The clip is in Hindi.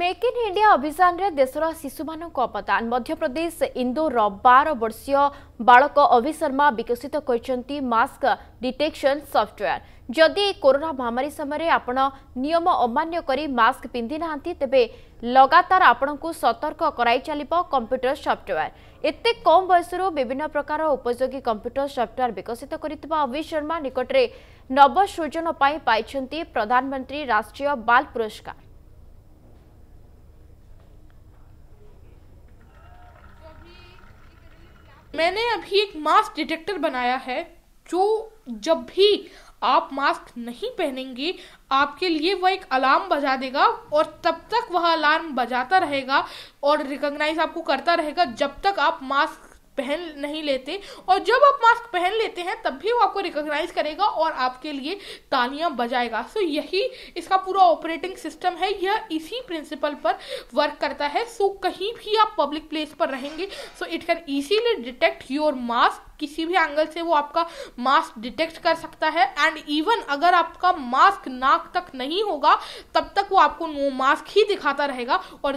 মেক ইন ইন্ডিয়া অভিযানের দেশর শিশু অবদান মধ্যপ্রদেশ ইন্দোর বার বর্ষীয় বাড়ক অভি শর্মা বিকশিত করেছেন মাস্ক ডিটেকশন সফটওয়্যার যদি করোনা মহামারী সময় আপনার নিয়ম অমান্য করে মাস্ক পিধি না তেবে লগাতার আপনার সতর্ক করাই চালিব কম্পুটর সফটওয়্যার এতে কম বয়সর বিভিন্ন প্রকার উপযোগী কম্পুটর সফটওয়্যার বিকশিত করে অভি শর্মা নিকটরে নবসৃজন পাই প্রধানমন্ত্রী রাষ্ট্রীয় বাল পুরস্কার मैंने अभी एक मास्क डिटेक्टर बनाया है, जो जब भी आप मास्क नहीं पहनेंगे, आपके लिए वह एक अलार्म बजा देगा और तब तक वह अलार्म बजाता रहेगा और रिकॉग्नाइज आपको करता रहेगा जब तक आप मास्क पहन नहीं लेते। और जब आप मास्क पहन लेते हैं तब भी वो आपको रिकॉग्नाइज करेगा और आपके लिए तालियाँ बजाएगा। सो so, यही इसका पूरा ऑपरेटिंग सिस्टम है। यह इसी प्रिंसिपल पर वर्क करता है। सो so, कहीं भी आप पब्लिक प्लेस पर रहेंगे so it can easily detect your mask किसी भी एंगल से वो आपका मास्क डिटेक्ट कर सकता है। एंड इवन अगर आपका मास्क नाक तक नहीं होगा तब तक वो आपको नो मास्क ही दिखाता रहेगा। और